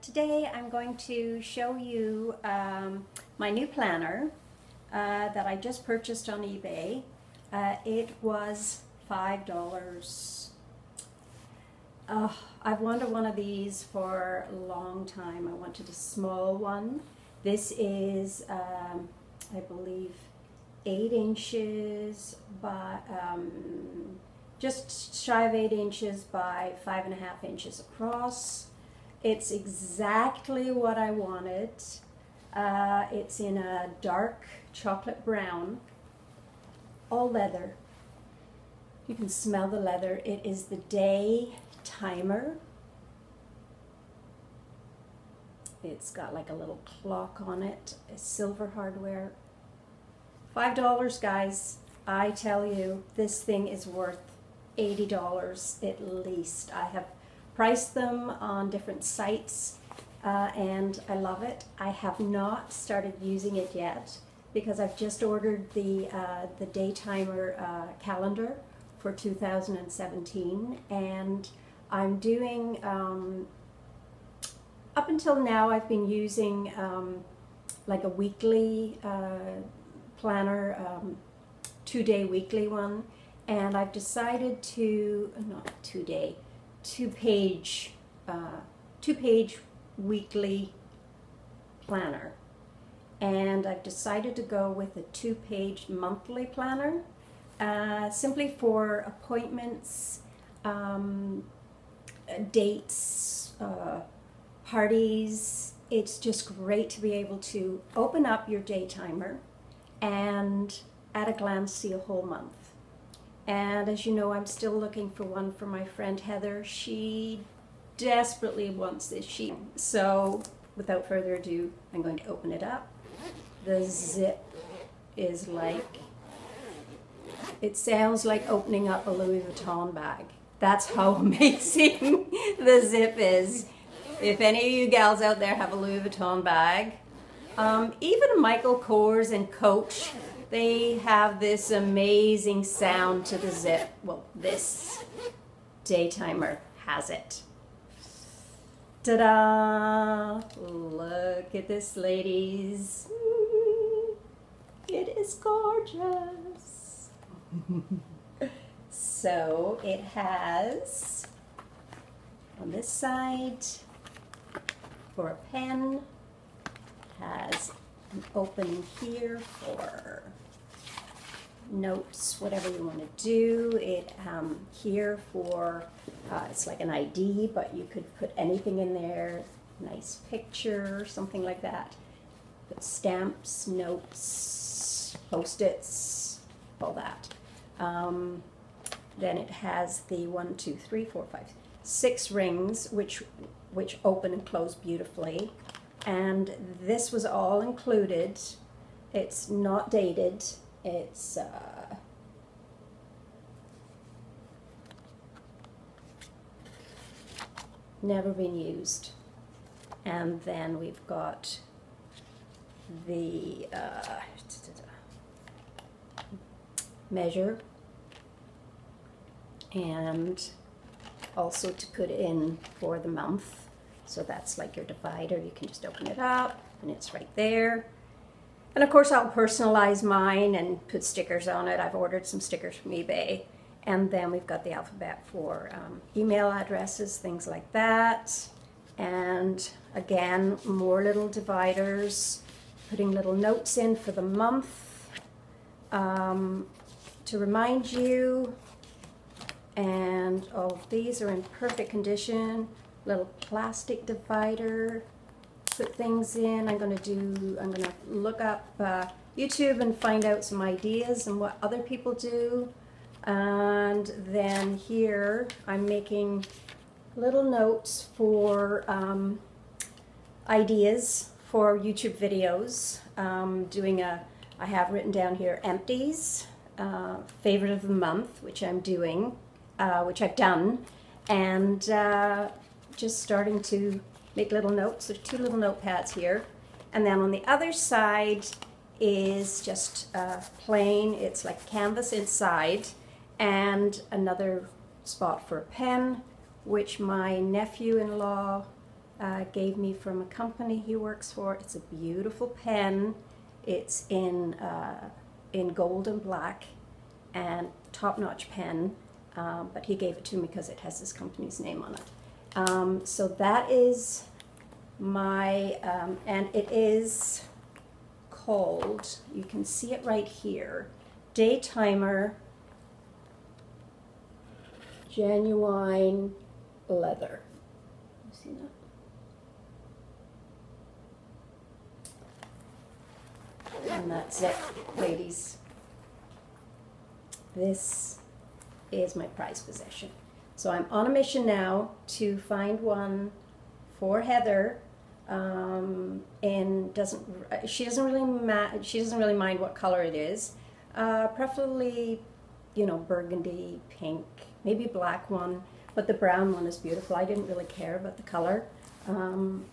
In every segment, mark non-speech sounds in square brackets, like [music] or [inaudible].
today I'm going to show you um, my new planner uh, that I just purchased on eBay. Uh, it was five dollars. Oh, I've wanted one of these for a long time. I wanted a small one. This is, um, I believe, eight inches by um, just shy of eight inches by five and a half inches across. It's exactly what I wanted. Uh, it's in a dark chocolate brown, all leather. You can smell the leather. It is the day timer. It's got like a little clock on it, silver hardware. Five dollars, guys. I tell you, this thing is worth $80 at least. I have priced them on different sites uh, and I love it. I have not started using it yet because I've just ordered the, uh, the day timer uh, calendar for 2017 and I'm doing, um, up until now I've been using um, like a weekly uh, planner, um, two day weekly one and I've decided to, not two day, two page, uh, two page weekly planner. And I've decided to go with a two page monthly planner uh, simply for appointments, um, dates, uh, parties. It's just great to be able to open up your day timer and at a glance see a whole month. And as you know, I'm still looking for one for my friend Heather. She desperately wants this sheet. So without further ado, I'm going to open it up. The zip is like, it sounds like opening up a Louis Vuitton bag. That's how [laughs] amazing the zip is. If any of you gals out there have a Louis Vuitton bag, um, even Michael Kors and Coach they have this amazing sound to the zip. Well, this daytimer has it. Ta-da! Look at this, ladies. It is gorgeous. [laughs] so it has on this side for a pen, has an opening here for notes, whatever you want to do. It um, here for, uh, it's like an ID, but you could put anything in there, nice picture, something like that. Put stamps, notes, post-its, all that. Um, then it has the one, two, three, four, five, six rings, which, which open and close beautifully. And this was all included. It's not dated it's uh, never been used. And then we've got the uh, measure and also to put in for the month. So that's like your divider. You can just open it up and it's right there. And of course I'll personalize mine and put stickers on it. I've ordered some stickers from eBay. And then we've got the alphabet for um, email addresses, things like that. And again, more little dividers, putting little notes in for the month um, to remind you. And all of these are in perfect condition. Little plastic divider put things in. I'm going to do, I'm going to look up uh, YouTube and find out some ideas and what other people do. And then here I'm making little notes for um, ideas for YouTube videos. Um, doing a, I have written down here empties, uh, favorite of the month, which I'm doing, uh, which I've done, and uh, just starting to make little notes. There's two little notepads here. And then on the other side is just uh, plain, it's like canvas inside, and another spot for a pen, which my nephew-in-law uh, gave me from a company he works for. It's a beautiful pen. It's in uh, in gold and black, and top-notch pen. Um, but he gave it to me because it has his company's name on it. Um, so that is my, um, and it is called, you can see it right here, Daytimer Genuine Leather. You see that? And that's it, ladies. This is my prized possession. So I'm on a mission now to find one for Heather. Um, and doesn't she doesn't really ma- she doesn't really mind what color it is. Uh, preferably, you know, burgundy, pink, maybe black one. But the brown one is beautiful. I didn't really care about the color. Um,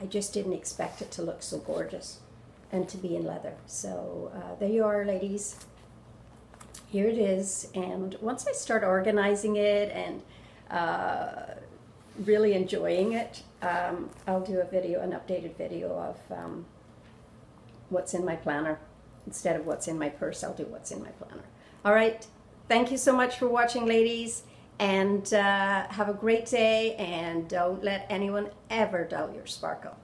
I just didn't expect it to look so gorgeous and to be in leather. So uh, there you are, ladies here it is. And once I start organizing it and uh, really enjoying it, um, I'll do a video, an updated video of um, what's in my planner. Instead of what's in my purse, I'll do what's in my planner. All right. Thank you so much for watching, ladies. And uh, have a great day. And don't let anyone ever dull your sparkle.